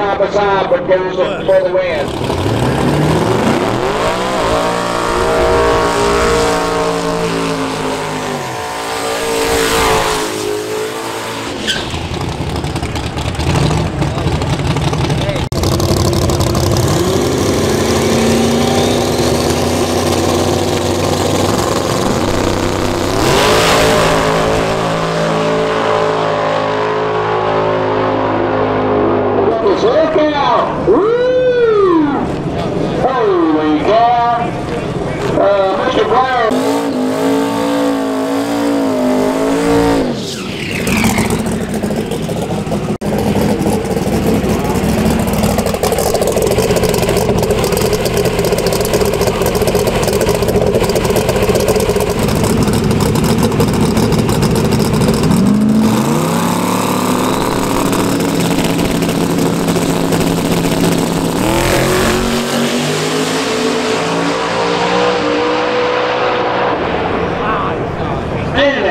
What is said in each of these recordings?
side by side, but goes for the win.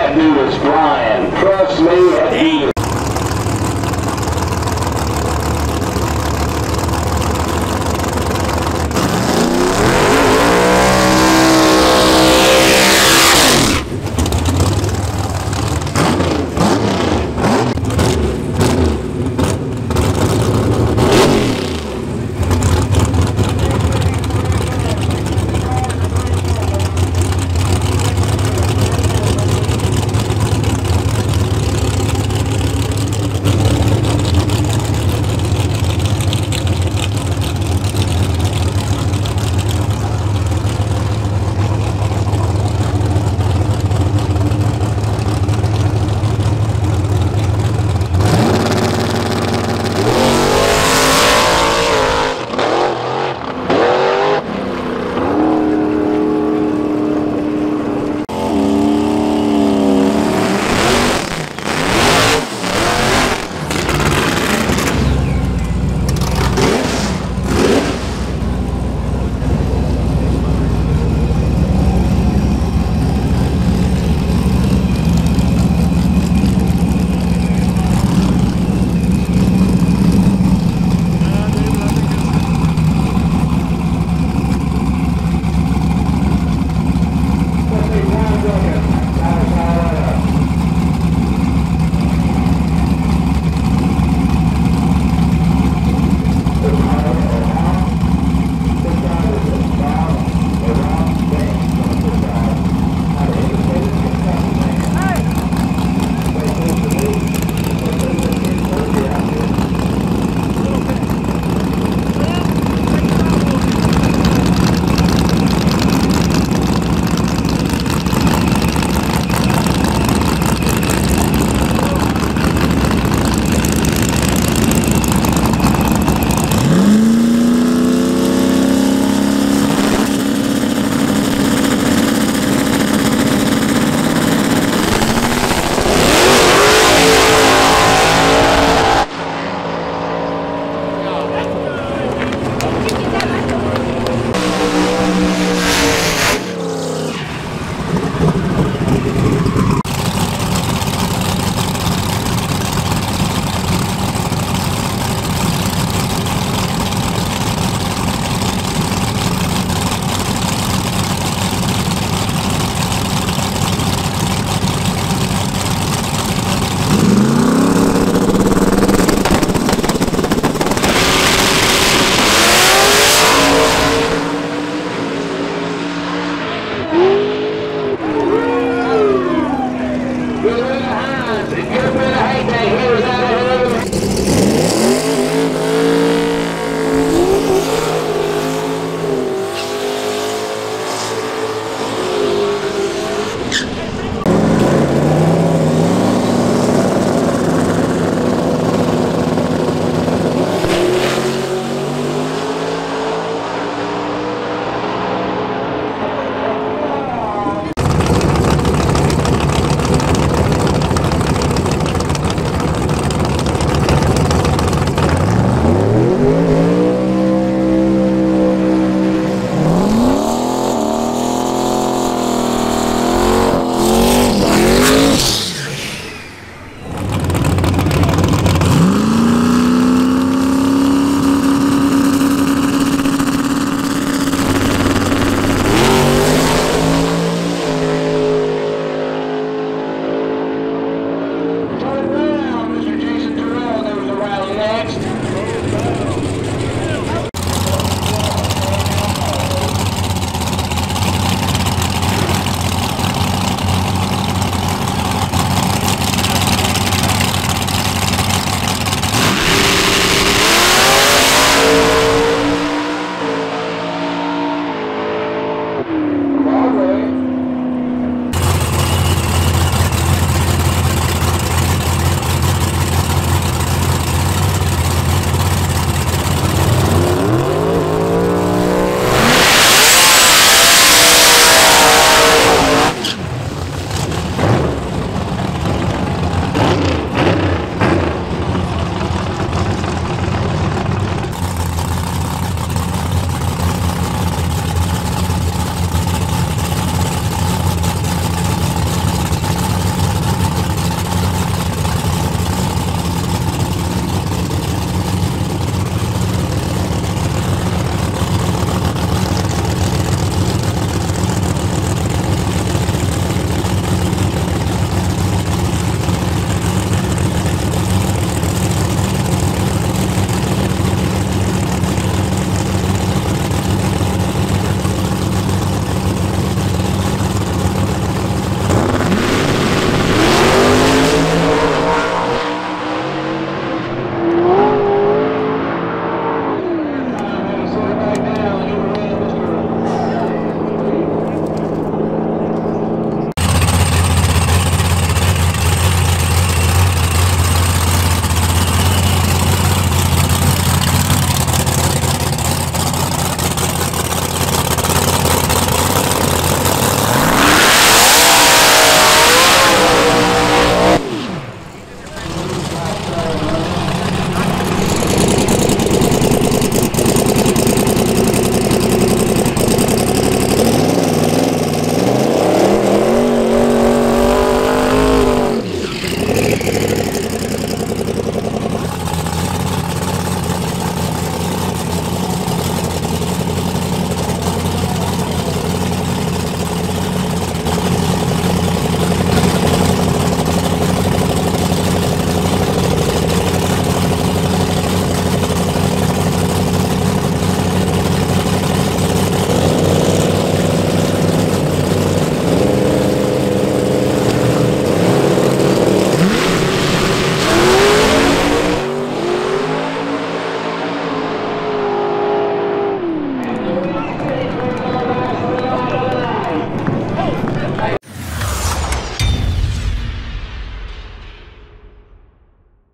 that dude is flying. Trust me,